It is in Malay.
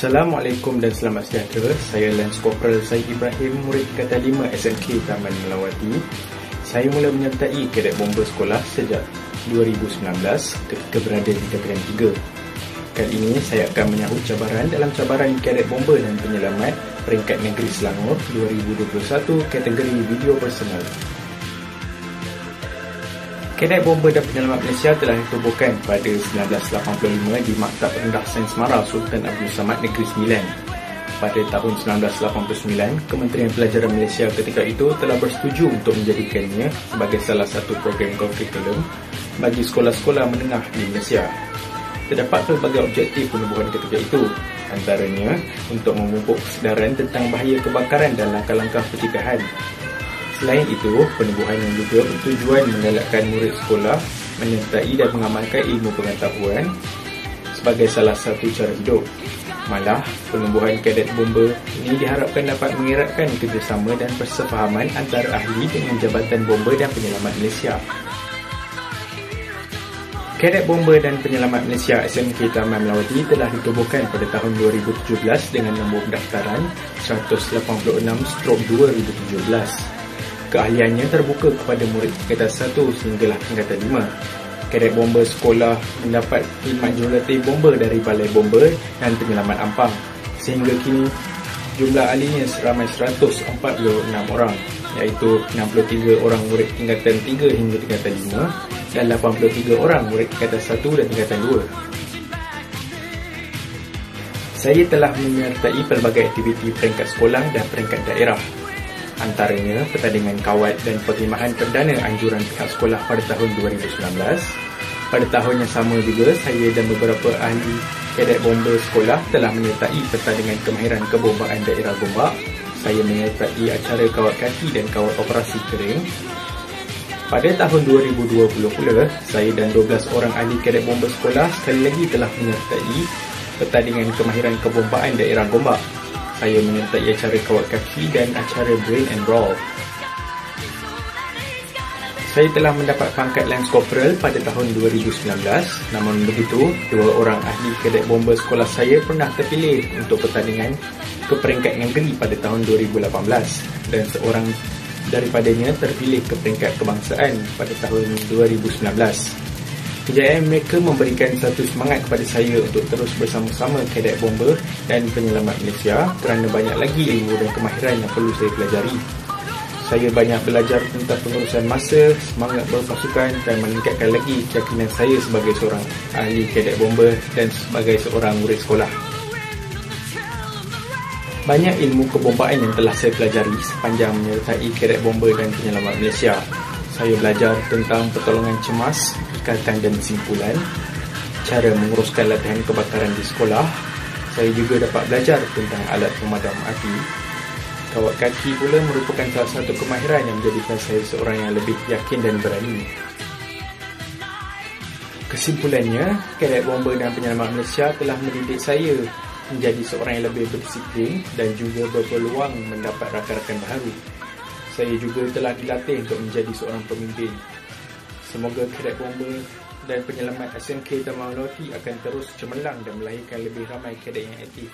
Assalamualaikum dan selamat sejahtera. Saya Lance Corporal Syed Ibrahim, murid kata 5 SMK Taman Melawati. Saya mula menyertai kadet bomber sekolah sejak 2019 ketika berada di Katiran 3. Kali ini saya akan menyahut cabaran dalam cabaran kadet bomber dan penyelamat peringkat negeri Selangor 2021 kategori video personal. Kadet Bomber dan Penyelamat Malaysia telah ditubuhkan pada 1985 di Maktab Rendah Sains Mara Sultan Abdul Samad Negeri Sembilan. Pada tahun 1989, Kementerian Pelajaran Malaysia ketika itu telah bersetuju untuk menjadikannya sebagai salah satu program kurikulum bagi sekolah-sekolah menengah di Malaysia. Terdapat pelbagai objektif penubuhan ketika itu, antaranya untuk memupuk kesedaran tentang bahaya kebakaran dan langkah-langkah pencegahan Selain itu, penubuhan yang juga bertujuan menggalakkan murid sekolah menyertai dan mengamalkan ilmu pengetahuan sebagai salah satu cara hidup. Malah, penubuhan kadet bomber ini diharapkan dapat mengeratkan kerjasama dan persefahaman antara ahli dengan Jabatan Bomber dan Penyelamat Malaysia. Kadet Bomber dan Penyelamat Malaysia SMK Taman Melawati telah ditubuhkan pada tahun 2017 dengan nombor pendaftaran 186-2017 keahliannya terbuka kepada murid tingkatan 1 sehinggalah tingkatan 5. Kadet bomber sekolah mendapat khidmat jurulatih bomber dari Balai Bomber dan Penyelamat Ampang. Sehingga kini jumlah ahlinya seramai 146 orang iaitu 63 orang murid tingkatan 3 hingga tingkatan 5 dan 83 orang murid tingkatan 1 dan tingkatan 2. Saya telah menyertai pelbagai aktiviti peringkat sekolah dan peringkat daerah antaranya pertandingan kawat dan perkhidmatan perdana anjuran pihak sekolah pada tahun 2019. Pada tahun yang sama juga, saya dan beberapa ahli kadet bomber sekolah telah menyertai pertandingan kemahiran kebombaan daerah Gombak. Saya menyertai acara kawat kaki dan kawat operasi kering. Pada tahun 2020 pula, saya dan 12 orang ahli kadet bomber sekolah sekali lagi telah menyertai pertandingan kemahiran kebombaan daerah Gombak saya menyertai acara kawat kaki dan acara brain and brawl. Saya telah mendapat pangkat Lance Corporal pada tahun 2019 namun begitu, dua orang ahli kadet bomber sekolah saya pernah terpilih untuk pertandingan ke peringkat negeri pada tahun 2018 dan seorang daripadanya terpilih ke peringkat kebangsaan pada tahun 2019. Kejayaan mereka memberikan satu semangat kepada saya untuk terus bersama-sama kadet bomber dan penyelamat Malaysia kerana banyak lagi ilmu dan kemahiran yang perlu saya pelajari. Saya banyak belajar tentang pengurusan masa, semangat berpasukan dan meningkatkan lagi keyakinan saya sebagai seorang ahli kadet bomber dan sebagai seorang murid sekolah. Banyak ilmu kebombaan yang telah saya pelajari sepanjang menyertai kadet bomber dan penyelamat Malaysia saya belajar tentang pertolongan cemas, ikatan dan simpulan, cara menguruskan latihan kebakaran di sekolah. Saya juga dapat belajar tentang alat pemadam api. Kawat kaki pula merupakan salah satu kemahiran yang menjadikan saya seorang yang lebih yakin dan berani. Kesimpulannya, Kadet Bomber dan Penyelamat Malaysia telah mendidik saya menjadi seorang yang lebih berdisiplin dan juga berpeluang mendapat rakan-rakan baru saya juga telah dilatih untuk menjadi seorang pemimpin. Semoga kadet bomber dan penyelamat SMK Taman Loti akan terus cemerlang dan melahirkan lebih ramai kadet yang aktif.